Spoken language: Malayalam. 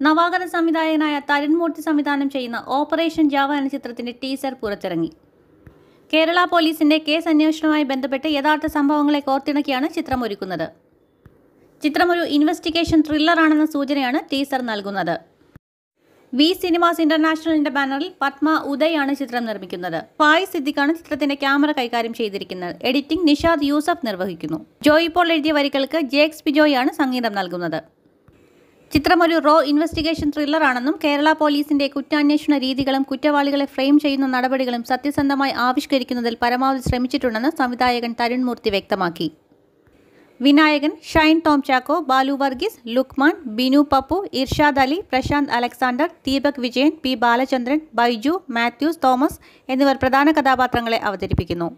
നവാഗത സംവിധായകനായ തരുൺമൂർത്തി സംവിധാനം ചെയ്യുന്ന ഓപ്പറേഷൻ ജാവ എന്ന ചിത്രത്തിന്റെ ടീസർ പുറത്തിറങ്ങി. കേരള പോലീസിന്റെ കേസ് അന്വേഷണവുമായി ബന്ധപ്പെട്ട് യഥാർത്ഥ സംഭവങ്ങളെ കോർത്തിണക്കിയാണ് ചിത്രം ഒരുക്കുന്നത് ചിത്രം ഒരു ഇൻവെസ്റ്റിഗേഷൻ ത്രില്ലറാണെന്ന സൂചനയാണ് ടീസർ നൽകുന്നത്. വി സിനിമാസ് ഇന്റർനാഷണലിന്റെ ബാനറിൽ പത്മ ഉദയ് ആണ് ചിത്രം നിർമ്മിക്കുന്നത്. ഫായ് സിദ്ദിഖാണ് ചിത്രത്തിന്റെ ക്യാമറ കൈകാര്യം ചെയ്തിരിക്കുന്നത്. എഡിറ്റിംഗ് നിഷാദ് യൂസഫ് നിർവഹിക്കുന്നു. ജോയി പോൾ എഴുതിയ വരികൾക്ക് ജേക്സ് ബിജോയാണ് സംഗീതം നൽകുന്നത്. ചിത്രം ഒരു റോ ഇൻവെസ്റ്റിഗേഷൻ ത്രില്ലറാണെന്നും കേരള പോലീസിന്റെ കുറ്റാന്വേഷണ രീതികളും കുറ്റവാളികളെ ഫ്രെയിം ചെയ്യുന്ന നടപടികളും സത്യസന്ധമായി ആവിഷ്കരിക്കുന്നതിൽ പരമാവധി ശ്രമിച്ചിട്ടുണ്ടെന്ന് സംവിധായകൻ തരുൺമൂർത്തി വ്യക്തമാക്കി. വിനായകൻ ഷൈൻ ടോം ചാക്കോ ബാലു വർഗീസ് ലുക്മാൻ ബിനു പപ്പു ഇർഷാദ് അലി പ്രശാന്ത് അലക്സാണ്ടർ ദീപക് വിജയൻ പി ബാലചന്ദ്രൻ ബൈജു മാത്യൂസ് തോമസ് എന്നിവർ പ്രധാന കഥാപാത്രങ്ങളെ അവതരിപ്പിക്കുന്നു.